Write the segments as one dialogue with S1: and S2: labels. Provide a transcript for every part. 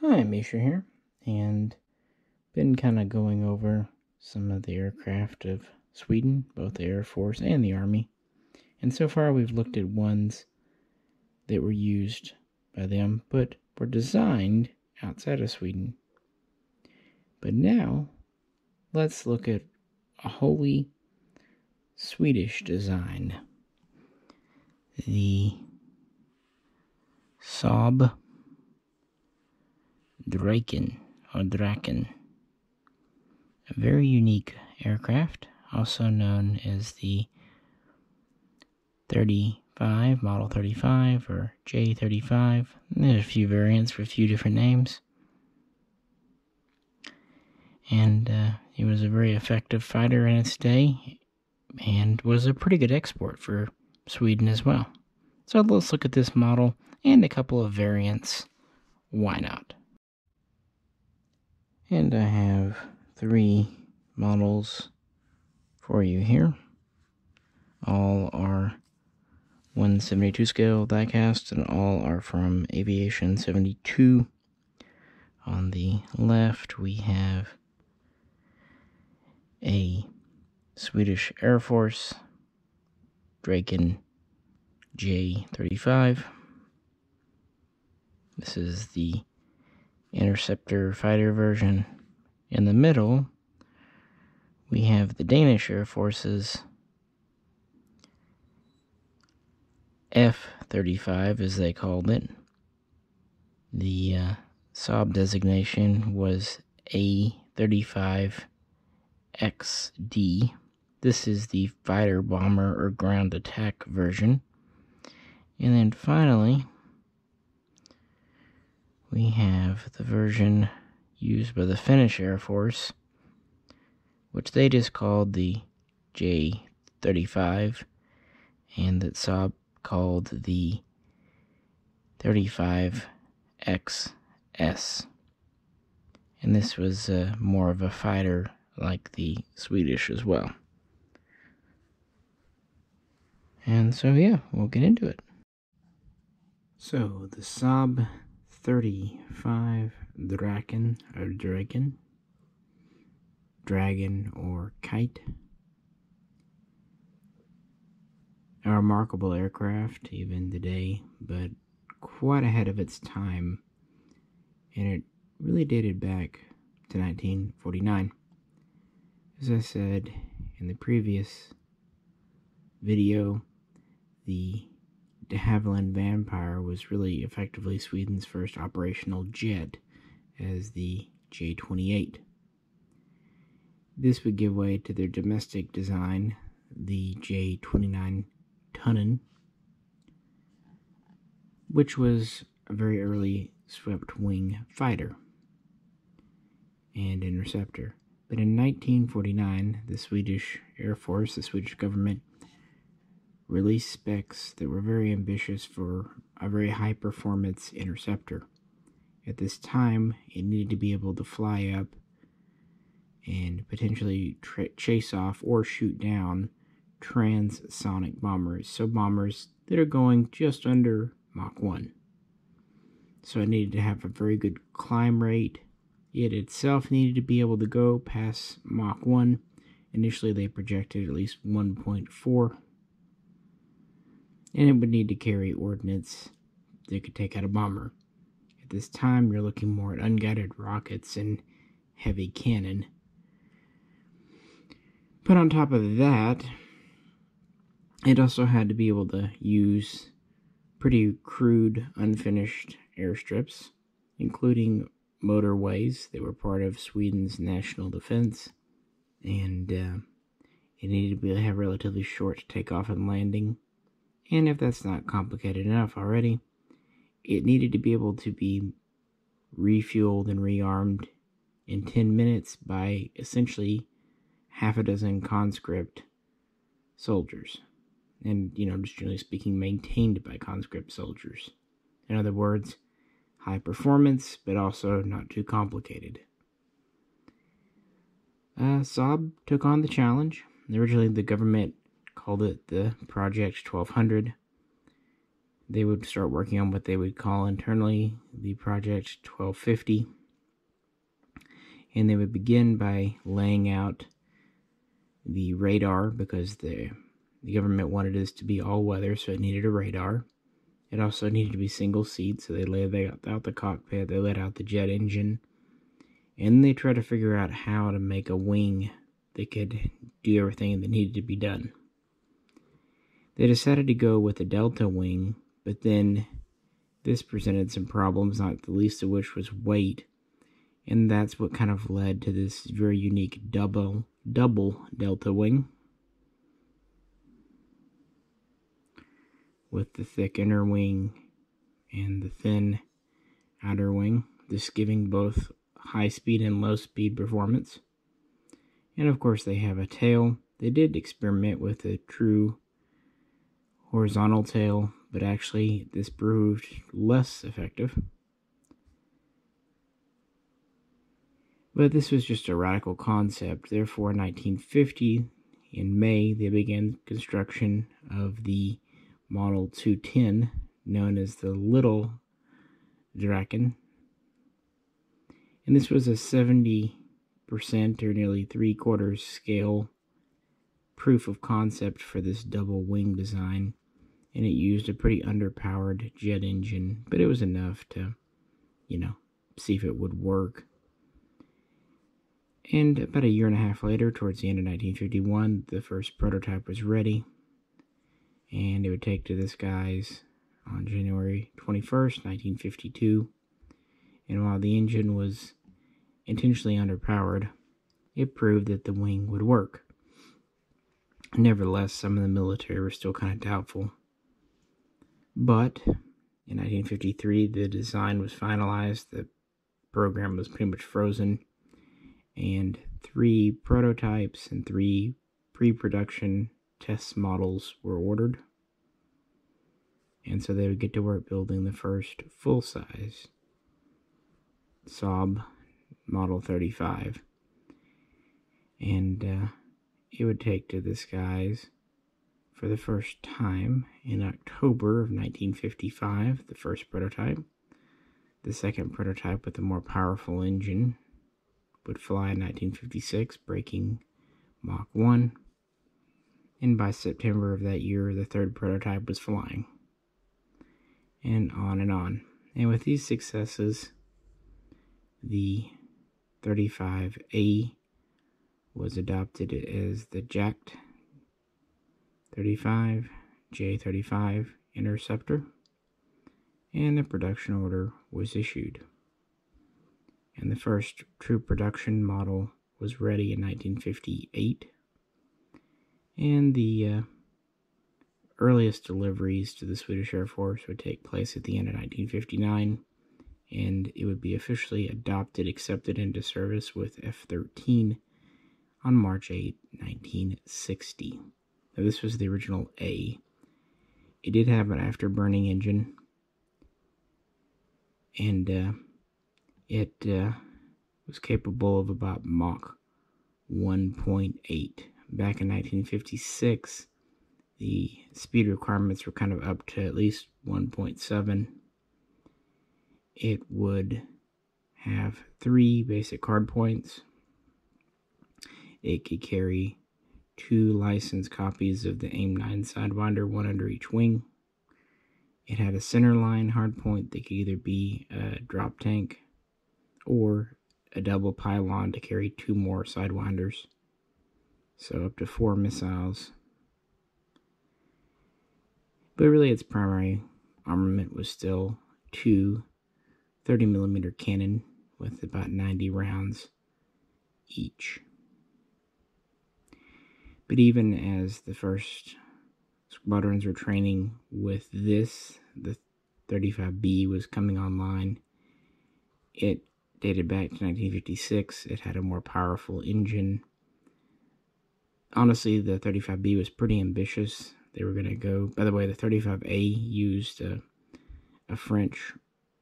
S1: Hi, Misha here, and been kind of going over some of the aircraft of Sweden, both the Air Force and the Army. And so far, we've looked at ones that were used by them, but were designed outside of Sweden. But now, let's look at a wholly Swedish design. The Saab Draken or Draken. A very unique aircraft, also known as the 35, Model 35 or J35. There's a few variants for a few different names. And uh, it was a very effective fighter in its day and was a pretty good export for Sweden as well. So let's look at this model and a couple of variants. Why not? And I have three models for you here. All are 172 scale diecast, and all are from Aviation 72. On the left, we have a Swedish Air Force Draken J35. This is the interceptor fighter version. In the middle, we have the Danish Air Force's F 35, as they called it. The uh, Saab designation was A 35XD. This is the fighter bomber or ground attack version. And then finally, we have the version used by the Finnish Air Force, which they just called the J 35, and that Saab called the 35XS. And this was uh, more of a fighter like the Swedish as well. And so, yeah, we'll get into it. So, the Saab 35 Draken or Dragon, Dragon or Kite. A remarkable aircraft even today, but quite ahead of its time, and it really dated back to 1949. As I said in the previous video, the de Havilland Vampire was really effectively Sweden's first operational jet as the J 28. This would give way to their domestic design, the J 29 Tunnan, which was a very early swept wing fighter and interceptor. But in 1949, the Swedish Air Force, the Swedish government, released specs that were very ambitious for a very high performance interceptor. At this time, it needed to be able to fly up and potentially chase off or shoot down transonic bombers, so bombers that are going just under Mach 1. So it needed to have a very good climb rate. It itself needed to be able to go past Mach 1. Initially, they projected at least 1.4 and it would need to carry ordnance that could take out a bomber. At this time, you're looking more at unguided rockets and heavy cannon. But on top of that, it also had to be able to use pretty crude, unfinished airstrips, including motorways that were part of Sweden's national defense, and uh, it needed to be, have relatively short takeoff and landing and if that's not complicated enough already, it needed to be able to be refueled and rearmed in 10 minutes by essentially half a dozen conscript soldiers. And, you know, just generally speaking, maintained by conscript soldiers. In other words, high performance, but also not too complicated. Uh, Saab took on the challenge. Originally, the government called it the Project 1200. they would start working on what they would call internally the Project 1250. And they would begin by laying out the radar because the, the government wanted this to be all weather, so it needed a radar. It also needed to be single seat, so they laid out the cockpit, they laid out the jet engine, and they tried to figure out how to make a wing that could do everything that needed to be done. They decided to go with a delta wing, but then this presented some problems, not the least of which was weight, and that's what kind of led to this very unique double double delta wing with the thick inner wing and the thin outer wing, this giving both high speed and low speed performance. And of course, they have a tail. They did experiment with a true horizontal tail, but actually, this proved less effective. But this was just a radical concept. Therefore, in 1950, in May, they began construction of the Model 210, known as the Little Draken. And this was a 70% or nearly three quarters scale proof of concept for this double wing design. And it used a pretty underpowered jet engine, but it was enough to, you know, see if it would work. And about a year and a half later, towards the end of 1951, the first prototype was ready. And it would take to the skies on January 21st, 1952. And while the engine was intentionally underpowered, it proved that the wing would work. Nevertheless, some of the military were still kind of doubtful. But in 1953, the design was finalized, the program was pretty much frozen and three prototypes and three pre production test models were ordered. And so they would get to work building the first full size Saab Model 35. And uh, it would take to the skies for the first time in October of 1955, the first prototype. The second prototype with a more powerful engine would fly in 1956, breaking Mach 1. And by September of that year, the third prototype was flying. And on and on. And with these successes, the 35A was adopted as the Jakt 35 J35 interceptor, and the production order was issued and the first true production model was ready in 1958. And the uh, earliest deliveries to the Swedish Air Force would take place at the end of 1959, and it would be officially adopted, accepted into service with F 13 on March 8, 1960. Now, this was the original A. It did have an afterburning engine, and uh, it uh, was capable of about Mach 1.8. Back in 1956, the speed requirements were kind of up to at least 1.7. It would have three basic hard points. It could carry two licensed copies of the AIM-9 Sidewinder, one under each wing. It had a centerline hardpoint that could either be a drop tank or a double pylon to carry two more sidewinders. So up to four missiles. But really, its primary armament was still two 30 millimeter cannon with about 90 rounds each. But even as the first squadrons were training with this, the 35B was coming online, it dated back to 1956. It had a more powerful engine. Honestly, the 35B was pretty ambitious. They were going to go. By the way, the 35A used a, a French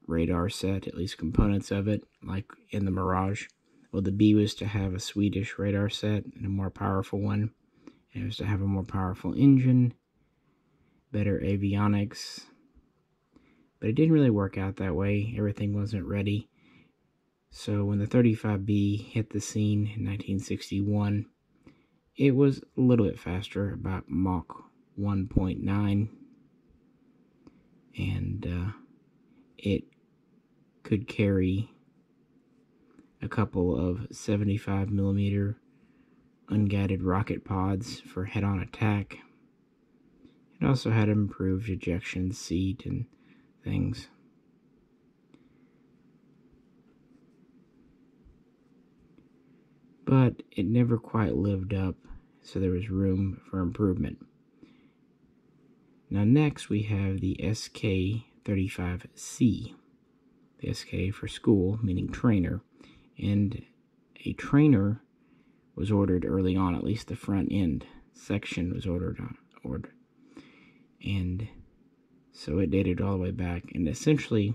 S1: radar set, at least components of it, like in the Mirage. Well, the B was to have a Swedish radar set and a more powerful one. It was to have a more powerful engine, better avionics, But it didn't really work out that way. Everything wasn't ready. So when the 35B hit the scene in 1961, it was a little bit faster, about Mach 1.9, and uh, it could carry a couple of 75 millimeter unguided rocket pods for head on attack. It also had improved ejection seat and things. But it never quite lived up, so there was room for improvement. Now, next we have the SK 35C. The SK for school, meaning trainer. And a trainer was ordered early on, at least the front end section was ordered on ordered. And so it dated all the way back. And essentially,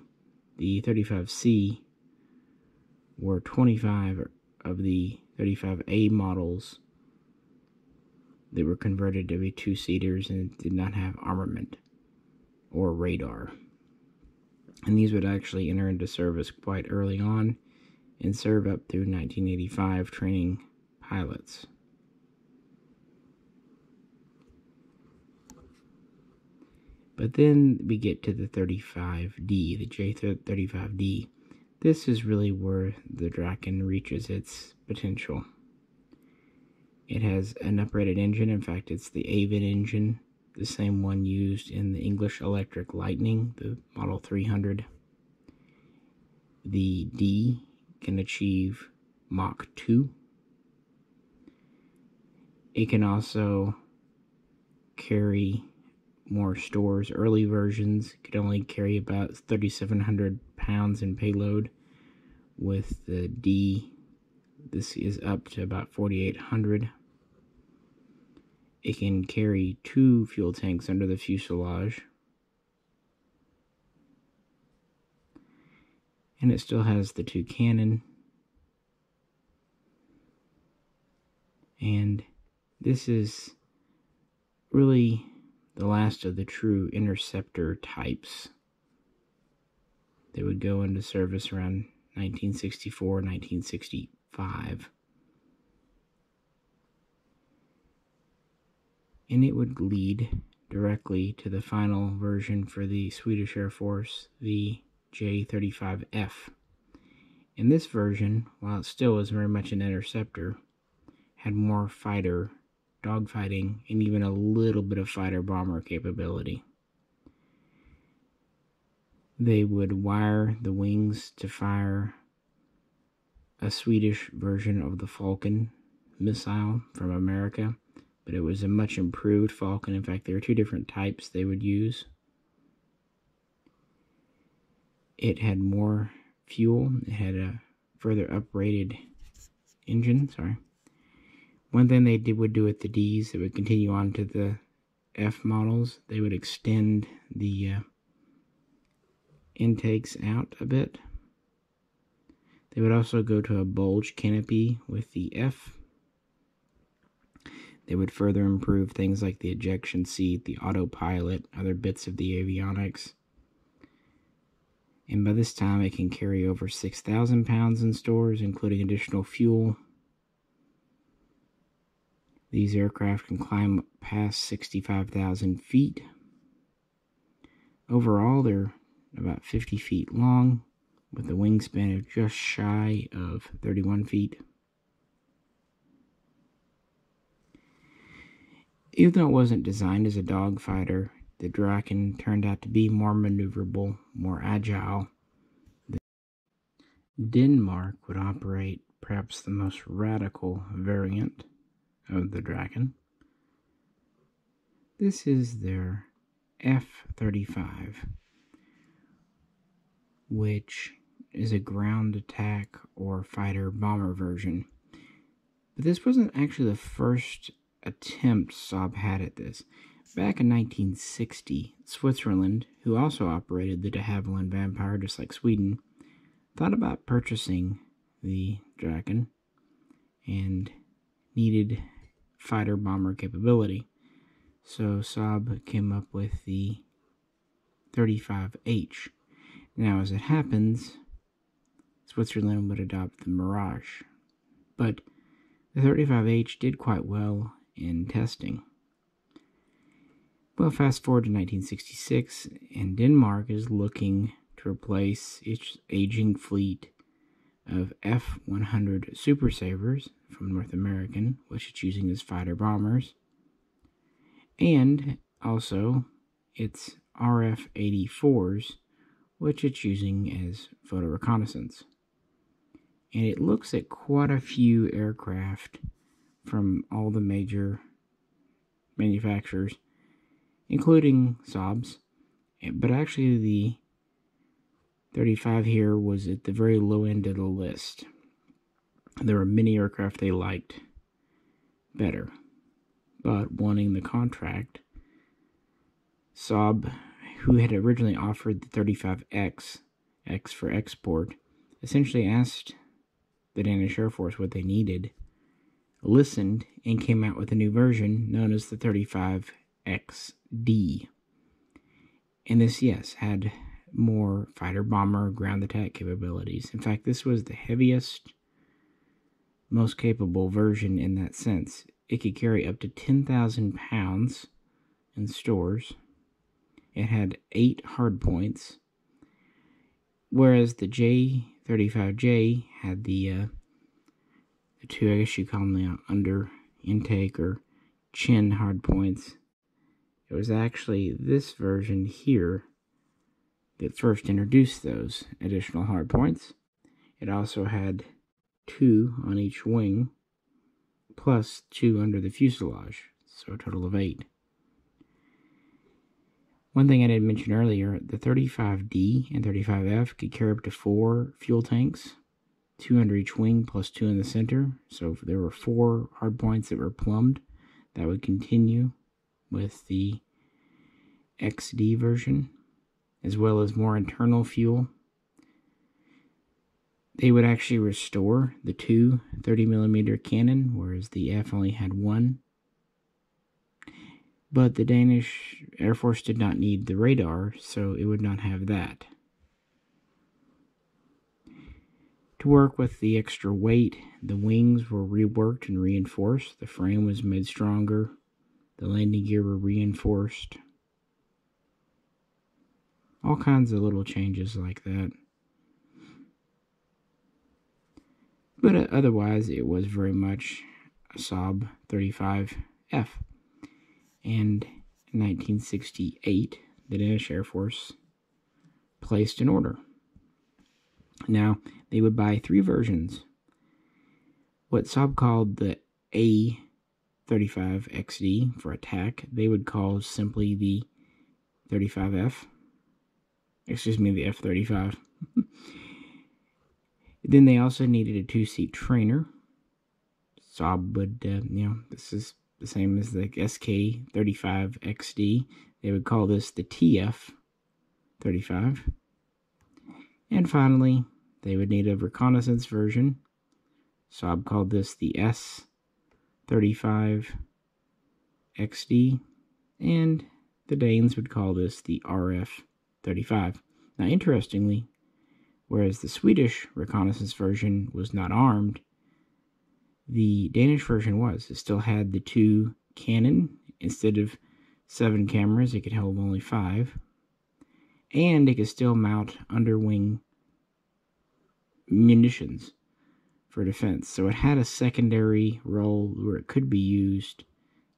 S1: the 35C were 25 of the 35A models they were converted to be two seaters and did not have armament or radar. And these would actually enter into service quite early on and serve up through 1985 training pilots. But then we get to the 35D, the J35D. This is really where the Draken reaches its potential. It has an uprated engine, in fact, it's the Avon engine, the same one used in the English Electric Lightning, the Model 300. The D can achieve Mach 2 it can also carry more stores. Early versions could only carry about 3,700 pounds in payload. With the D, this is up to about 4,800. It can carry two fuel tanks under the fuselage. And it still has the two cannon. And this is really the last of the true interceptor types. They would go into service around 1964, 1965. And it would lead directly to the final version for the Swedish Air Force, the J-35F. In this version, while it still was very much an interceptor, had more fighter dogfighting, and even a little bit of fighter bomber capability. They would wire the wings to fire a Swedish version of the Falcon missile from America, but it was a much improved Falcon. In fact, there are two different types they would use. It had more fuel, it had a further uprated engine, sorry. One thing they did, would do with the Ds, they would continue on to the F models. They would extend the uh, intakes out a bit. They would also go to a bulge canopy with the F. They would further improve things like the ejection seat, the autopilot, other bits of the avionics. And by this time, it can carry over 6,000 pounds in stores, including additional fuel, these aircraft can climb past 65,000 feet. Overall, they're about 50 feet long with a wingspan of just shy of 31 feet. Even though it wasn't designed as a dogfighter, the Draken turned out to be more maneuverable, more agile. Denmark would operate perhaps the most radical variant of the Dragon. This is their F-35, which is a ground attack or fighter bomber version. But this wasn't actually the first attempt Saab had at this. Back in 1960, Switzerland, who also operated the de Havilland Vampire just like Sweden, thought about purchasing the Draken and needed fighter bomber capability. So Saab came up with the 35H, Now, as it happens, Switzerland would adopt the Mirage, but the 35H did quite well in testing. Well, fast forward to 1966, and Denmark is looking to replace its aging fleet of F 100 Super Sabres from North American, which it's using as fighter bombers, and also its RF 84s, which it's using as photo reconnaissance. And it looks at quite a few aircraft from all the major manufacturers including Saab's. But actually, the 35 here was at the very low end of the list. There were many aircraft they liked better, but wanting the contract, Saab, who had originally offered the 35X, X for export, essentially asked the Danish Air Force what they needed, listened, and came out with a new version known as the 35 XD. And this, yes, had more fighter bomber ground attack capabilities. In fact, this was the heaviest, most capable version in that sense. It could carry up to 10,000 pounds in stores. It had eight hardpoints, whereas the J35J had the, uh, the two, I guess you call them the under intake or chin hardpoints. it was actually this version here that first introduced those additional hardpoints. It also had two on each wing, plus two under the fuselage, so a total of eight. One thing I didn't mention earlier, the 35D and 35F could carry up to four fuel tanks, two under each wing plus two in the center. So if there were four hardpoints that were plumbed, that would continue with the XD version, as well as more internal fuel. They would actually restore the two 30mm cannon, whereas the F only had one. But the Danish Air Force did not need the radar, so it would not have that. To work with the extra weight, the wings were reworked and reinforced. The frame was made stronger. The landing gear were reinforced. All kinds of little changes like that. But uh, otherwise, it was very much a Saab 35F. And in 1968, the Danish Air Force placed an order. Now, they would buy three versions. What Saab called the A35XD for attack, they would call simply the 35F excuse me, the F 35. then they also needed a two seat trainer. Saab would, uh, you know, this is the same as the SK 35 XD. They would call this the TF 35. And finally, they would need a reconnaissance version. Saab called this the S 35 XD. And the Danes would call this the RF 35. Now, interestingly, whereas the Swedish reconnaissance version was not armed, the Danish version was. It still had the two cannon instead of seven cameras, it could hold only five, and it could still mount underwing munitions for defense. So it had a secondary role where it could be used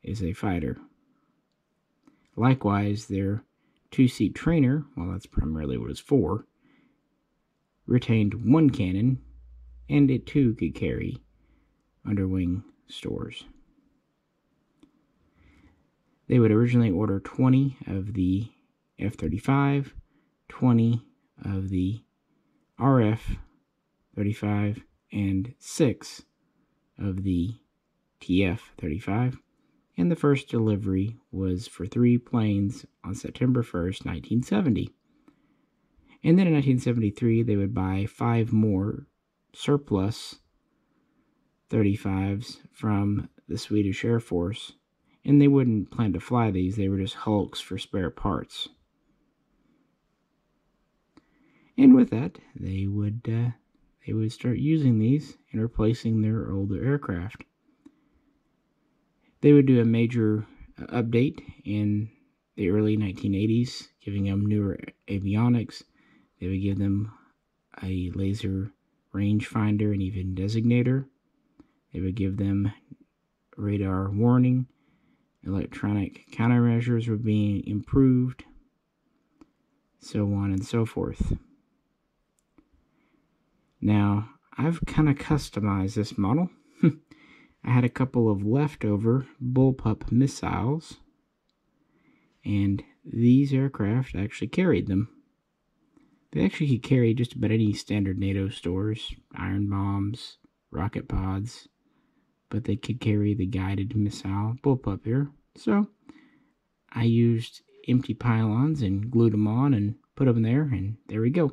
S1: as a fighter. Likewise, their two seat trainer, well, that's primarily what it's for, retained one cannon, and it too could carry underwing stores. They would originally order 20 of the F 35, 20 of the RF 35, and 6 of the TF 35 and the first delivery was for three planes on September 1st, 1970. And then in 1973, they would buy five more surplus 35s from the Swedish Air Force, and they wouldn't plan to fly these, they were just hulks for spare parts. And with that, they would uh, they would start using these and replacing their older aircraft. They would do a major uh, update in the early 1980s, giving them newer avionics. They would give them a laser rangefinder and even designator. They would give them radar warning. Electronic countermeasures were being improved, so on and so forth. Now, I've kind of customized this model. I had a couple of leftover bullpup missiles, and these aircraft actually carried them. They actually could carry just about any standard NATO stores, iron bombs, rocket pods, but they could carry the guided missile bullpup here. So I used empty pylons and glued them on and put them there, and there we go.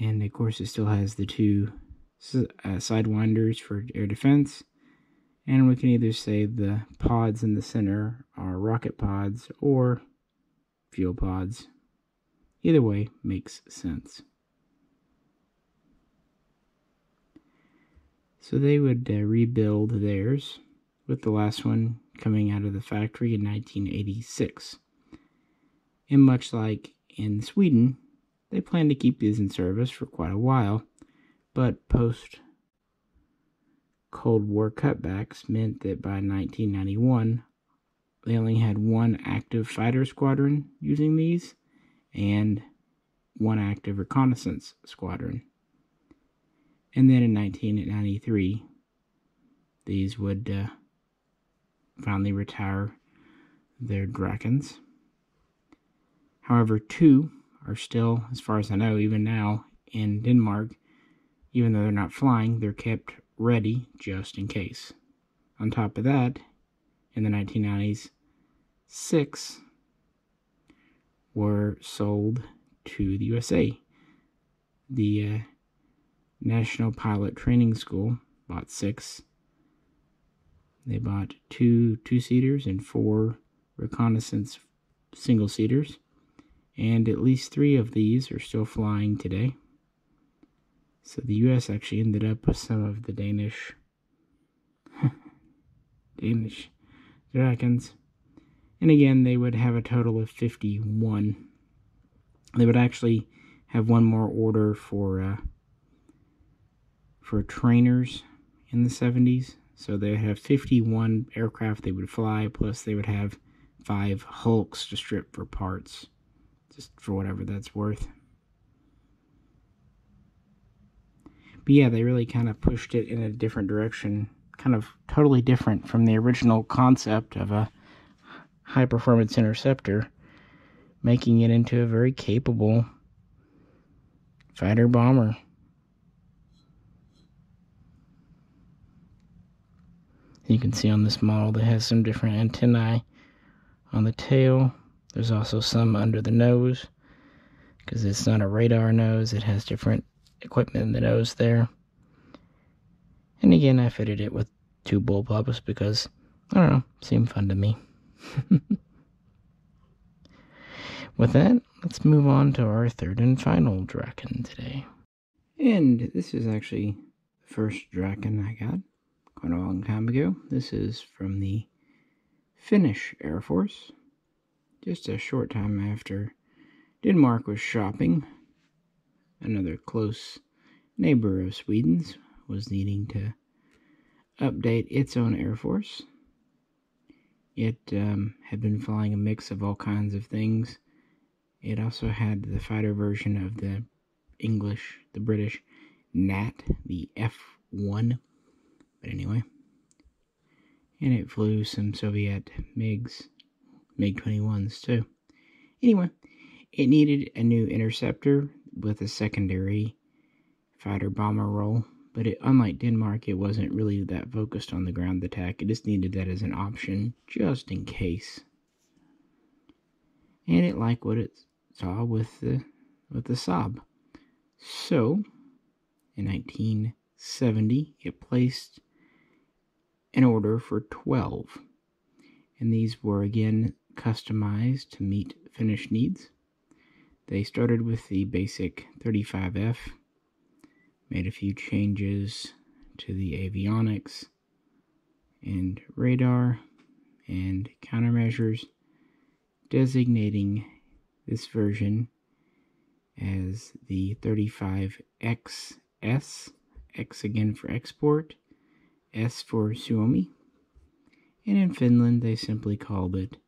S1: And of course, it still has the two uh, sidewinders for air defense. And we can either say the pods in the center are rocket pods or fuel pods. Either way makes sense. So they would uh, rebuild theirs, with the last one coming out of the factory in 1986. And much like in Sweden, they plan to keep these in service for quite a while, but post Cold War cutbacks meant that by 1991, they only had one active fighter squadron using these and one active reconnaissance squadron. And then in 1993, these would uh, finally retire their Drakens. However, two are still, as far as I know, even now in Denmark. Even though they're not flying, they're kept ready just in case. On top of that, in the 1990s, six were sold to the USA. The uh, National Pilot Training School bought six. They bought two two seaters and four reconnaissance single seaters and at least three of these are still flying today. So the U.S. actually ended up with some of the Danish Danish dragons. and again they would have a total of 51. They would actually have one more order for uh, for trainers in the 70s. So they have 51 aircraft they would fly, plus they would have five Hulks to strip for parts just for whatever that's worth. But yeah, they really kind of pushed it in a different direction, kind of totally different from the original concept of a high performance interceptor, making it into a very capable fighter bomber. You can see on this model that has some different antennae on the tail there's also some under the nose because it's not a radar nose, it has different equipment in the nose there. And again, I fitted it with two bullpups because, I don't know, seemed fun to me. with that, let's move on to our third and final Draken today. And this is actually the first Draken I got quite a long time ago. This is from the Finnish Air Force just a short time after Denmark was shopping. Another close neighbor of Sweden's was needing to update its own air force. It um, had been flying a mix of all kinds of things. It also had the fighter version of the English, the British Gnat, the F1. But anyway. And it flew some Soviet MiGs MiG 21s too. Anyway, it needed a new interceptor with a secondary fighter bomber role, but it, unlike Denmark, it wasn't really that focused on the ground attack. It just needed that as an option, just in case. And it liked what it saw with the with the Saab. So, in 1970, it placed an order for 12. And these were again customized to meet Finnish needs. They started with the basic 35F, made a few changes to the avionics and radar and countermeasures, designating this version as the 35XS, X again for export, S for Suomi, and in Finland they simply called it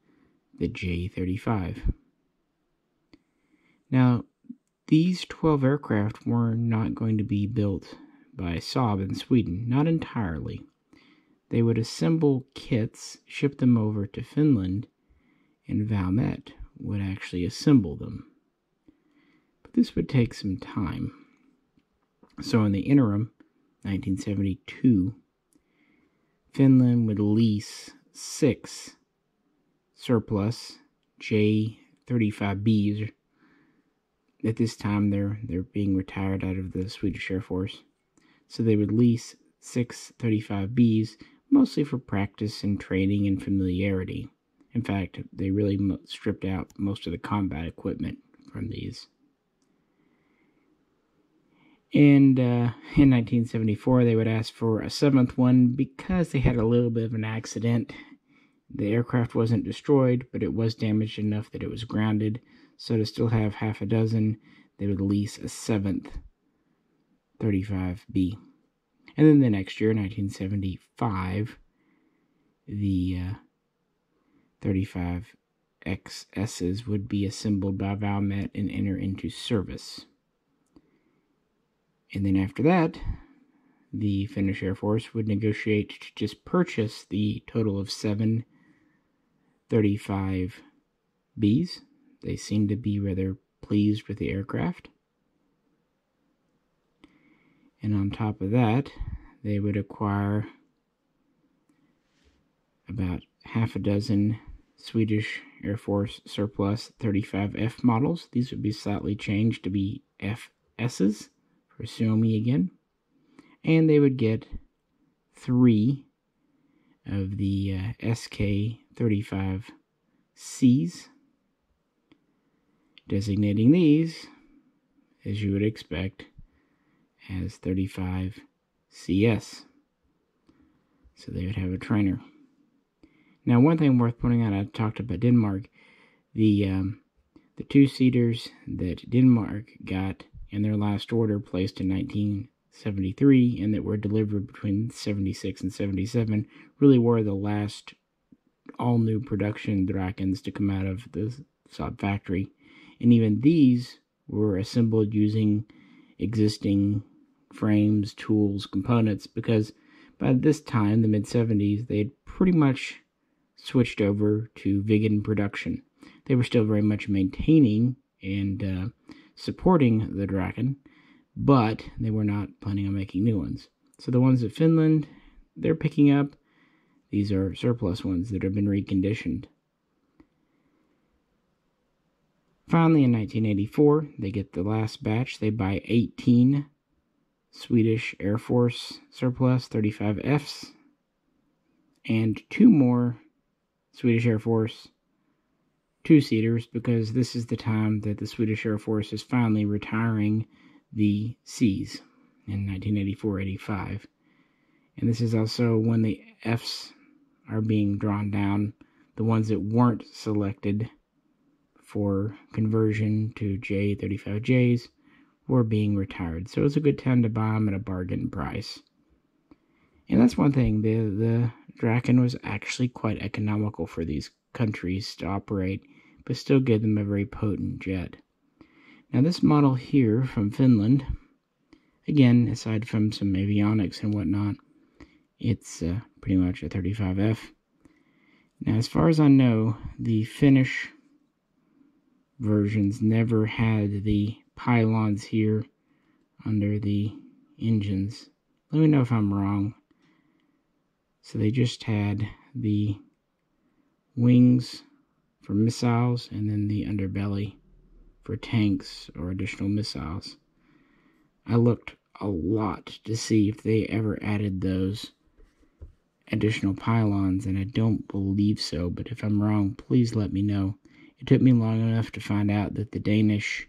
S1: the J35. Now, these 12 aircraft were not going to be built by Saab in Sweden, not entirely. They would assemble kits, ship them over to Finland, and Valmet would actually assemble them. But this would take some time. So, in the interim, 1972, Finland would lease six surplus J-35Bs. At this time, they're they're being retired out of the Swedish Air Force, so they would lease six 35Bs, mostly for practice and training and familiarity. In fact, they really stripped out most of the combat equipment from these. And uh, in 1974, they would ask for a seventh one because they had a little bit of an accident. The aircraft wasn't destroyed, but it was damaged enough that it was grounded. So to still have half a dozen, they would lease a seventh 35B. And then the next year, 1975, the uh, 35XSs would be assembled by Valmet and enter into service. And then after that, the Finnish Air Force would negotiate to just purchase the total of seven 35Bs. They seem to be rather pleased with the aircraft. And on top of that, they would acquire about half a dozen Swedish Air Force surplus 35F models. These would be slightly changed to be FSs for Suomi again. And they would get three of the uh, SK 35Cs, designating these, as you would expect, as 35CS. So they would have a trainer. Now, one thing worth pointing out, I talked about Denmark. The um, the two seaters that Denmark got in their last order placed in 1973 and that were delivered between 76 and 77 really were the last all new production Drakens to come out of the Saab factory. And even these were assembled using existing frames, tools, components because by this time, the mid 70s, they had pretty much switched over to Viggen production. They were still very much maintaining and uh, supporting the Draken, but they were not planning on making new ones. So the ones that Finland they're picking up, these are surplus ones that have been reconditioned. Finally, in 1984, they get the last batch. They buy 18 Swedish Air Force surplus 35Fs and two more Swedish Air Force two seaters because this is the time that the Swedish Air Force is finally retiring the Cs in 1984 85. And this is also when the Fs are being drawn down, the ones that weren't selected for conversion to J35Js were being retired. So it was a good time to buy them at a bargain price. And that's one thing, the, the Draken was actually quite economical for these countries to operate but still gave them a very potent jet. Now this model here from Finland, again, aside from some avionics and whatnot, it's uh, pretty much a 35F. Now as far as I know, the Finnish versions never had the pylons here under the engines. Let me know if I'm wrong. So they just had the wings for missiles and then the underbelly for tanks or additional missiles. I looked a lot to see if they ever added those additional pylons, and I don't believe so, but if I'm wrong, please let me know. It took me long enough to find out that the Danish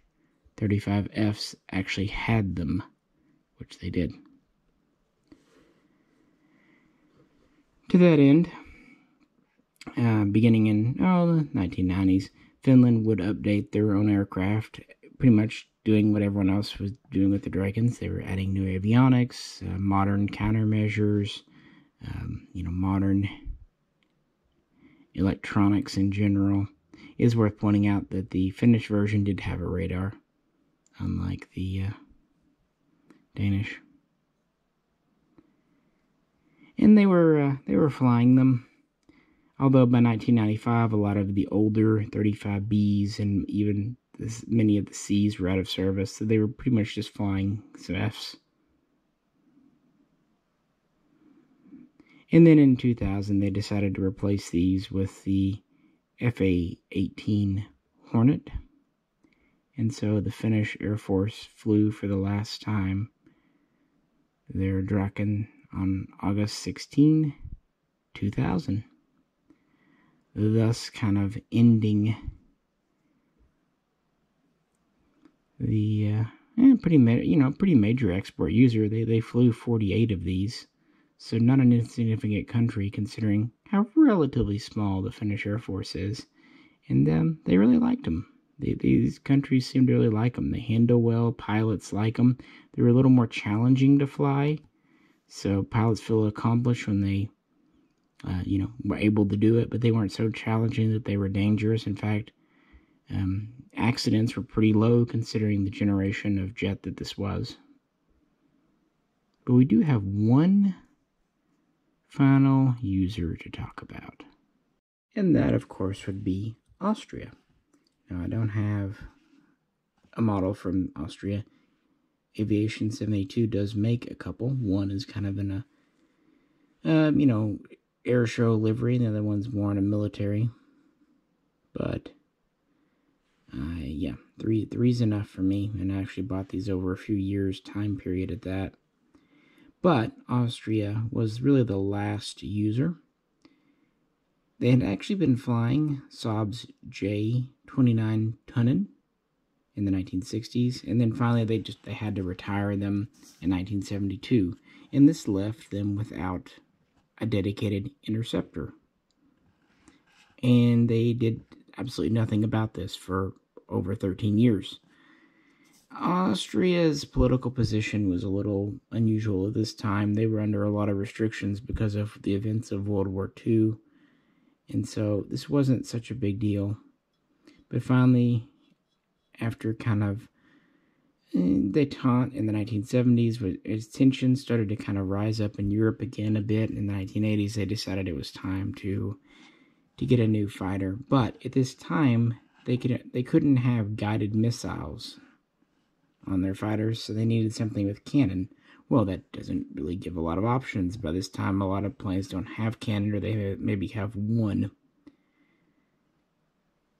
S1: 35Fs actually had them, which they did. To that end, uh, beginning in oh, the 1990s, Finland would update their own aircraft, pretty much doing what everyone else was doing with the Dragons. They were adding new avionics, uh, modern countermeasures, um, you know, modern electronics in general. Is worth pointing out that the Finnish version did have a radar, unlike the uh, Danish. And they were uh, they were flying them Although by 1995, a lot of the older 35Bs and even this, many of the Cs were out of service, so they were pretty much just flying some Fs. And then in 2000, they decided to replace these with the FA 18 Hornet. And so the Finnish Air Force flew for the last time their Draken on August 16, 2000 thus kind of ending the uh, eh, pretty you know pretty major export user. They they flew 48 of these, so not an insignificant country considering how relatively small the Finnish Air Force is, and um, they really liked them. They, these countries seem to really like them. They handle well. Pilots like them. They're a little more challenging to fly, so pilots feel accomplished when they uh, you know, were able to do it, but they weren't so challenging that they were dangerous. In fact, um, accidents were pretty low considering the generation of jet that this was. But we do have one final user to talk about. And that, of course, would be Austria. Now, I don't have a model from Austria. Aviation 72 does make a couple. One is kind of in a, um, you know, air show livery, and the other one's more in a military. But uh, yeah, three three's enough for me, and I actually bought these over a few years time period at that. But Austria was really the last user. They had actually been flying Saab's J29 Tunnan in the 1960s, and then finally they just they had to retire them in 1972, and this left them without a dedicated interceptor. And they did absolutely nothing about this for over 13 years. Austria's political position was a little unusual at this time. They were under a lot of restrictions because of the events of World War II. And so this wasn't such a big deal. But finally, after kind of eh, detente in the 1970s, as tensions started to kind of rise up in Europe again a bit in the 1980s, they decided it was time to to get a new fighter. But at this time, they could they couldn't have guided missiles on their fighters, so they needed something with cannon. Well, that doesn't really give a lot of options. By this time, a lot of planes don't have cannon, or they maybe have one.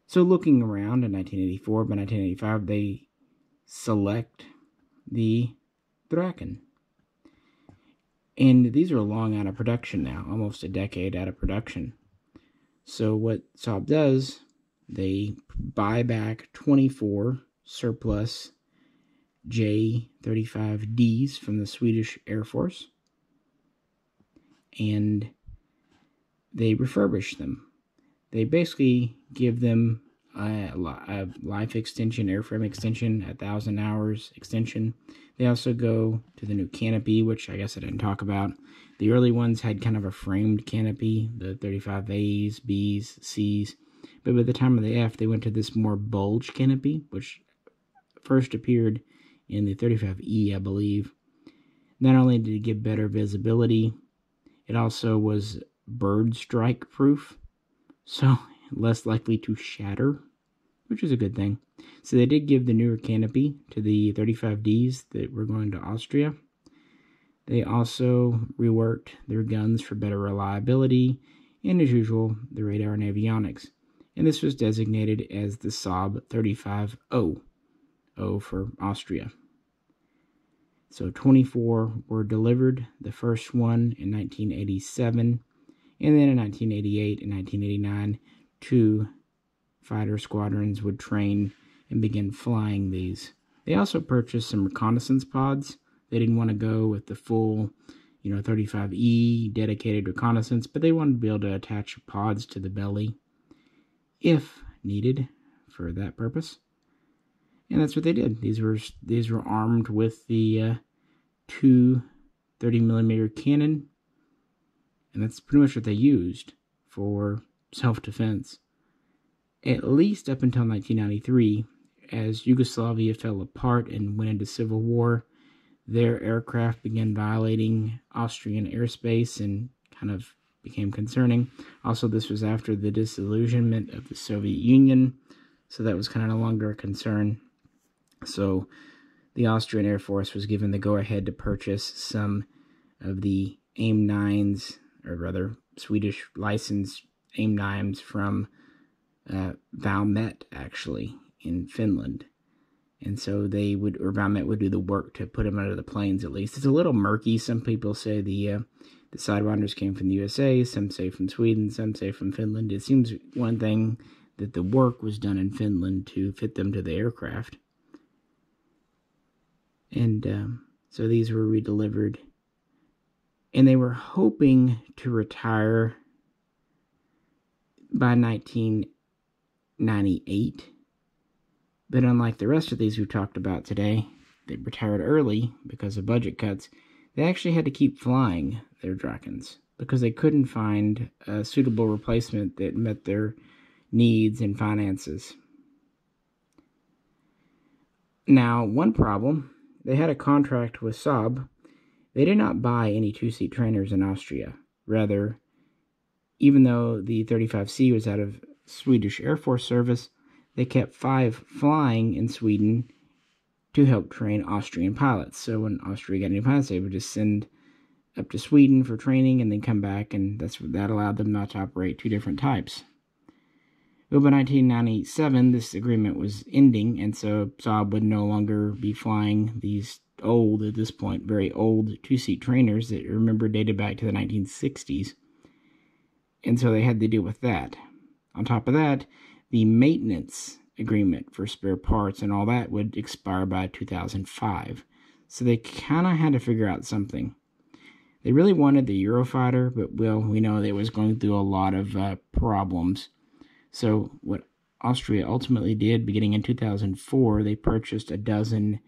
S1: So, looking around in 1984, by 1985, they select the Draken. And these are long out of production now, almost a decade out of production. So what Saab does, they buy back 24 surplus J35Ds from the Swedish Air Force and they refurbish them. They basically give them a, life extension, airframe extension, a thousand hours extension. They also go to the new canopy, which I guess I didn't talk about. The early ones had kind of a framed canopy, the 35As, Bs, Cs. But by the time of the F, they went to this more bulge canopy, which first appeared in the 35E, I believe. Not only did it give better visibility, it also was bird strike proof, so less likely to shatter which is a good thing. So they did give the newer canopy to the 35Ds that were going to Austria. They also reworked their guns for better reliability, and as usual, the radar and avionics. And this was designated as the Saab 35O, O for Austria. So 24 were delivered, the first one in 1987, and then in 1988 and 1989, two fighter squadrons would train and begin flying these. They also purchased some reconnaissance pods. They didn't want to go with the full, you know, 35E dedicated reconnaissance, but they wanted to be able to attach pods to the belly if needed for that purpose. And that's what they did. These were these were armed with the uh, two 30 millimeter cannon, and that's pretty much what they used for self defense. At least up until 1993, as Yugoslavia fell apart and went into civil war, their aircraft began violating Austrian airspace and kind of became concerning. Also, this was after the disillusionment of the Soviet Union, so that was kind of no longer a concern. So, the Austrian Air Force was given the go ahead to purchase some of the AIM 9s, or rather, Swedish licensed AIM 9s from uh, Valmet, actually, in Finland. And so they would, or Valmet would do the work to put them under the planes at least. It's a little murky. Some people say the uh, the Sidewinders came from the USA, some say from Sweden, some say from Finland. It seems one thing that the work was done in Finland to fit them to the aircraft. And um, so these were redelivered. And they were hoping to retire by 1998 but unlike the rest of these we talked about today, they retired early because of budget cuts. They actually had to keep flying their Drakens because they couldn't find a suitable replacement that met their needs and finances. Now, one problem they had a contract with Saab. They did not buy any two seat trainers in Austria. Rather, even though the 35C was out of Swedish Air Force service, they kept five flying in Sweden to help train Austrian pilots. So when Austria got any pilots, they would just send up to Sweden for training and then come back, and that's that allowed them not to operate two different types. By 1997, this agreement was ending, and so Saab would no longer be flying these old, at this point, very old two seat trainers that remember dated back to the 1960s. And so they had to deal with that. On top of that, the maintenance agreement for spare parts and all that would expire by 2005. So they kind of had to figure out something. They really wanted the Eurofighter, but well, we know they was going through a lot of uh, problems. So what Austria ultimately did, beginning in 2004, they purchased a dozen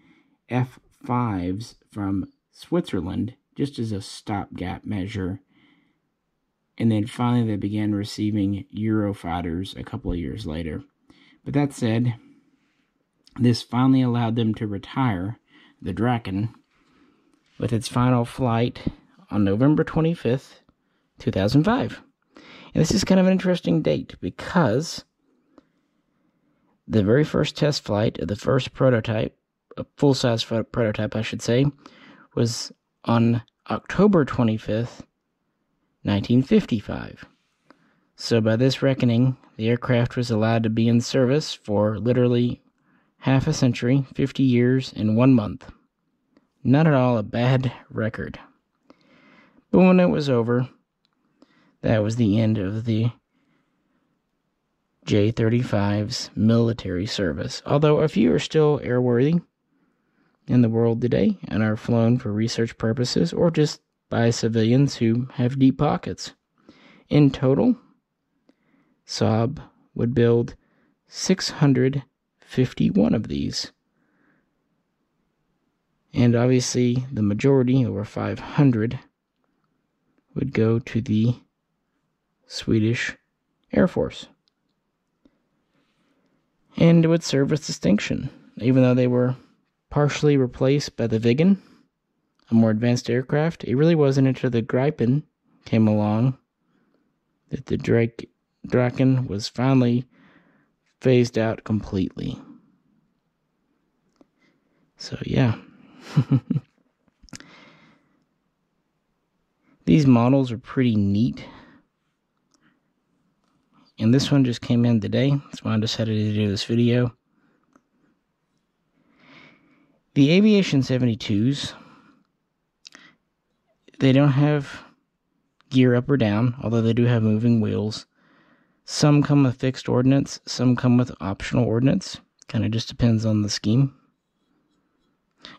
S1: F5s from Switzerland just as a stopgap measure and then finally they began receiving Eurofighters a couple of years later. But that said, this finally allowed them to retire the Draken with its final flight on November 25th, 2005. And this is kind of an interesting date because the very first test flight of the first prototype, a full size prototype, I should say, was on October 25th, 1955. So, by this reckoning, the aircraft was allowed to be in service for literally half a century, 50 years, and one month. Not at all a bad record. But when it was over, that was the end of the J 35's military service, although a few are still airworthy in the world today and are flown for research purposes or just by civilians who have deep pockets. In total, Saab would build 651 of these. And obviously, the majority, over 500, would go to the Swedish Air Force. And it would serve with distinction, even though they were partially replaced by the Viggen a more advanced aircraft. It really wasn't until the Gripen came along that the Drake Draken was finally phased out completely. So yeah. These models are pretty neat. And this one just came in today. That's why I decided to do this video. The Aviation 72s they don't have gear up or down, although they do have moving wheels. Some come with fixed ordnance, some come with optional ordnance. Kind of just depends on the scheme.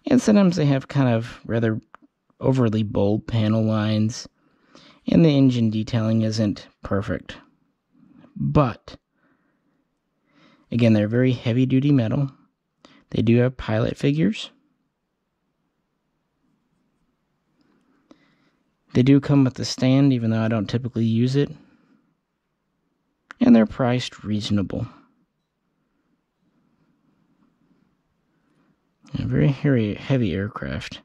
S1: And sometimes they have kind of rather overly bold panel lines, and the engine detailing isn't perfect. But, again, they're very heavy duty metal. They do have pilot figures. They do come with a stand, even though I don't typically use it. And they're priced reasonable. A very heavy, heavy aircraft.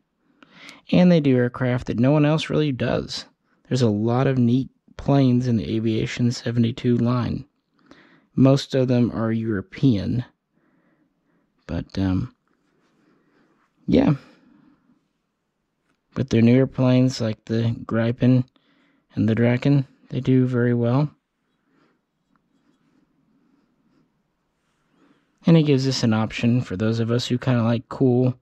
S1: And they do aircraft that no one else really does. There's a lot of neat planes in the Aviation 72 line. Most of them are European. But, um, yeah. But their newer planes like the Gripen and the Draken, they do very well. And it gives us an option for those of us who kind of like cool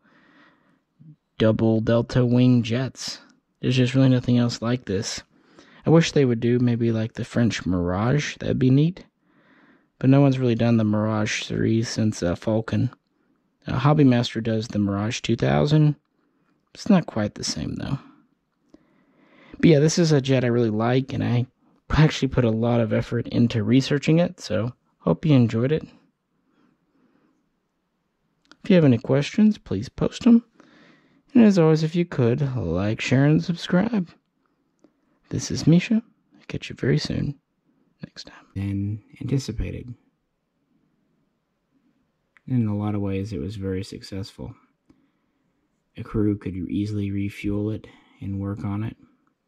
S1: double delta wing jets. There's just really nothing else like this. I wish they would do maybe like the French Mirage. That'd be neat. But no one's really done the Mirage series since uh, Falcon. Uh, Hobbymaster does the Mirage 2000. It's not quite the same though. But yeah, this is a jet I really like, and I actually put a lot of effort into researching it, so hope you enjoyed it. If you have any questions, please post them. And as always, if you could, like, share, and subscribe. This is Misha. I'll catch you very soon next time. Than anticipated. In a lot of ways, it was very successful. A crew could easily refuel it and work on it.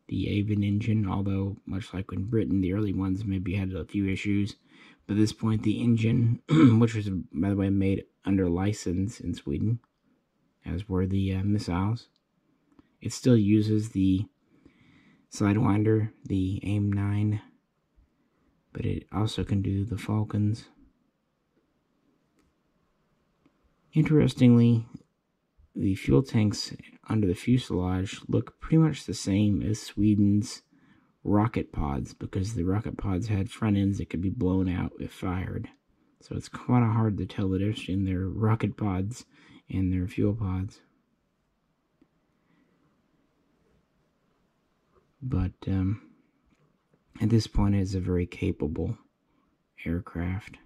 S1: The Avon engine, although much like in Britain, the early ones maybe had a few issues, but at this point, the engine, which was, by the way, made under license in Sweden, as were the uh, missiles, it still uses the Sidewinder, the AIM 9, but it also can do the Falcons. Interestingly, the fuel tanks under the fuselage look pretty much the same as Sweden's rocket pods because the rocket pods had front ends that could be blown out if fired. So it's quite hard to tell the difference in their rocket pods and their fuel pods. But um, at this point, it's a very capable aircraft.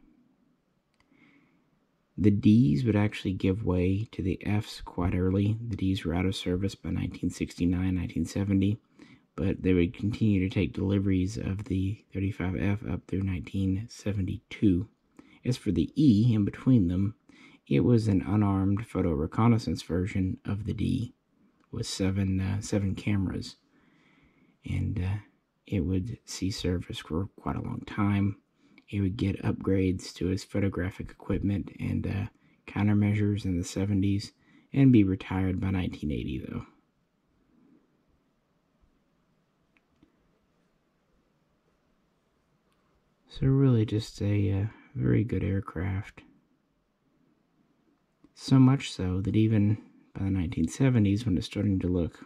S1: The D's would actually give way to the F's quite early. The D's were out of service by 1969 1970 but they would continue to take deliveries of the 35F up through 1972. As for the E in between them, it was an unarmed photo reconnaissance version of the D with seven uh, seven cameras, and uh, it would see service for quite a long time. It would get upgrades to its photographic equipment and uh, countermeasures in the 70s and be retired by 1980 though. So really just a uh, very good aircraft. So much so that even by the 1970s, when it's starting to look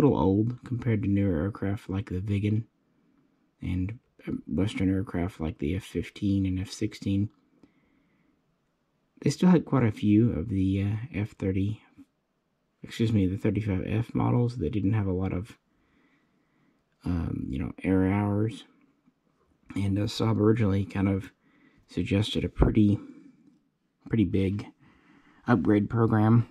S1: little old compared to newer aircraft like the Viggen and uh, Western aircraft like the F-15 and F-16, they still had quite a few of the uh, F-30, excuse me, the 35F models that didn't have a lot of, um, you know, air hours and uh, Saab originally kind of suggested a pretty, pretty big upgrade program.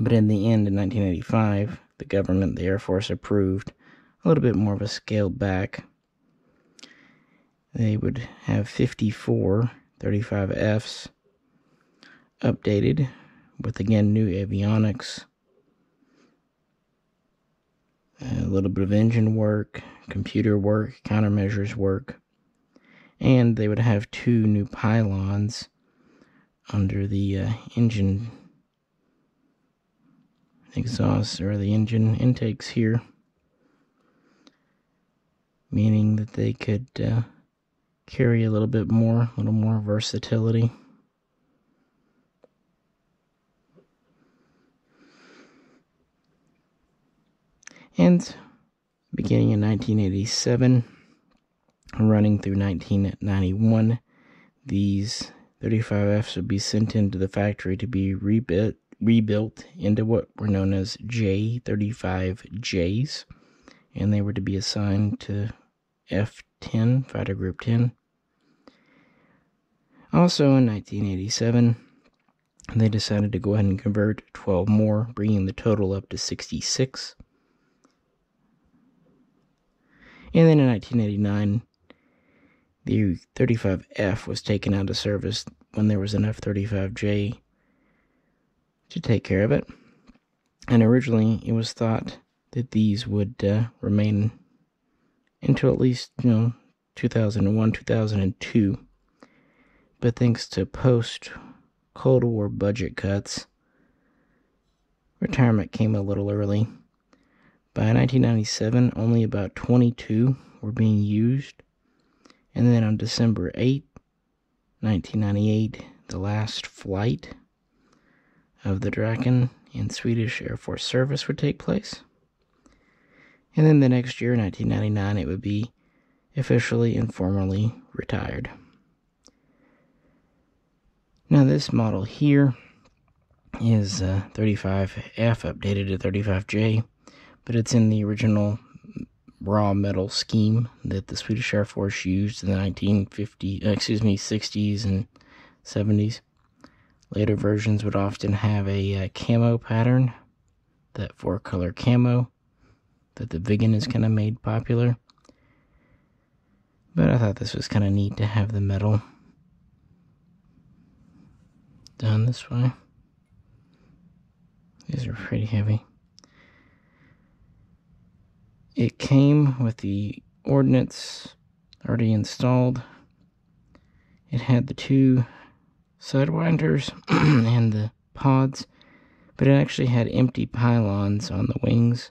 S1: But in the end, in 1985, the government, the Air Force, approved a little bit more of a scaled back. They would have 54 35Fs updated with again new avionics, a little bit of engine work, computer work, countermeasures work and they would have two new pylons under the uh, engine exhaust or the engine intakes here, meaning that they could uh, carry a little bit more, a little more versatility. And beginning in 1987, running through 1991. These 35Fs would be sent into the factory to be rebuilt, rebuilt into what were known as J35Js, and they were to be assigned to F10, Fighter Group 10. Also in 1987, they decided to go ahead and convert 12 more, bringing the total up to 66. And then in 1989, the 35F was taken out of service when there was an F-35J to take care of it. And originally, it was thought that these would uh, remain until at least, you know, 2001, 2002. But thanks to post Cold War budget cuts, retirement came a little early. By 1997, only about 22 were being used and then on December 8, 1998, the last flight of the Draken in Swedish Air Force service would take place. And then the next year, 1999, it would be officially and formally retired. Now, this model here is uh, 35F updated to 35J, but it's in the original raw metal scheme that the Swedish Air Force used in the 1950, uh, excuse me, 60s and 70s. Later versions would often have a uh, camo pattern, that four color camo that the Viggen has kind of made popular. But I thought this was kind of neat to have the metal done this way. These are pretty heavy. It came with the ordnance already installed. It had the two sidewinders and the pods, but it actually had empty pylons on the wings.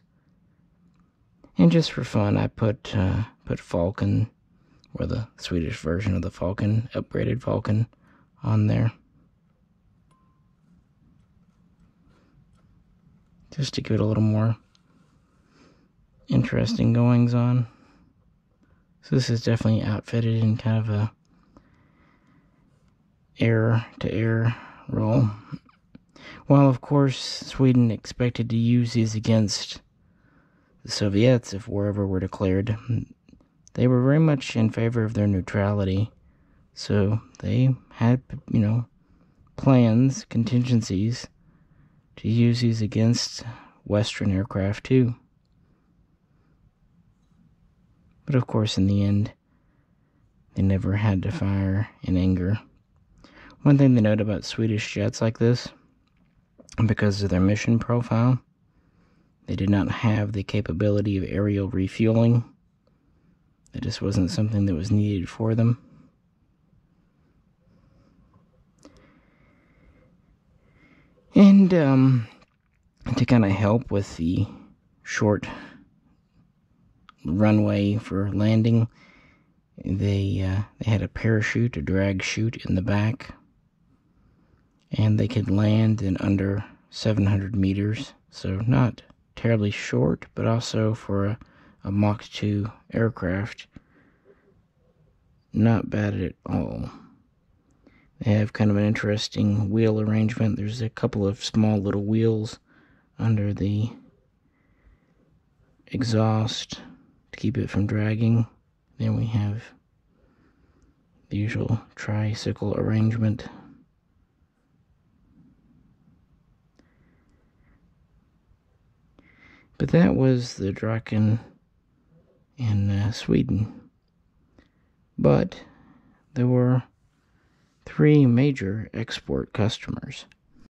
S1: And just for fun, I put uh, put Falcon, or the Swedish version of the Falcon, upgraded Falcon, on there. Just to give it a little more interesting goings on. So this is definitely outfitted in kind of a air to air role. While of course Sweden expected to use these against the Soviets if war ever were declared, they were very much in favor of their neutrality. So they had, you know, plans, contingencies to use these against Western aircraft too. But of course, in the end, they never had to fire in anger. One thing to note about Swedish jets like this, because of their mission profile, they did not have the capability of aerial refueling. That just wasn't something that was needed for them. And um, to kind of help with the short runway for landing. They uh, they had a parachute, a drag chute in the back, and they could land in under 700 meters. So not terribly short, but also for a, a Mach 2 aircraft, not bad at all. They have kind of an interesting wheel arrangement. There's a couple of small little wheels under the exhaust to keep it from dragging. Then we have the usual tricycle arrangement. But that was the Draken in uh, Sweden. But there were three major export customers.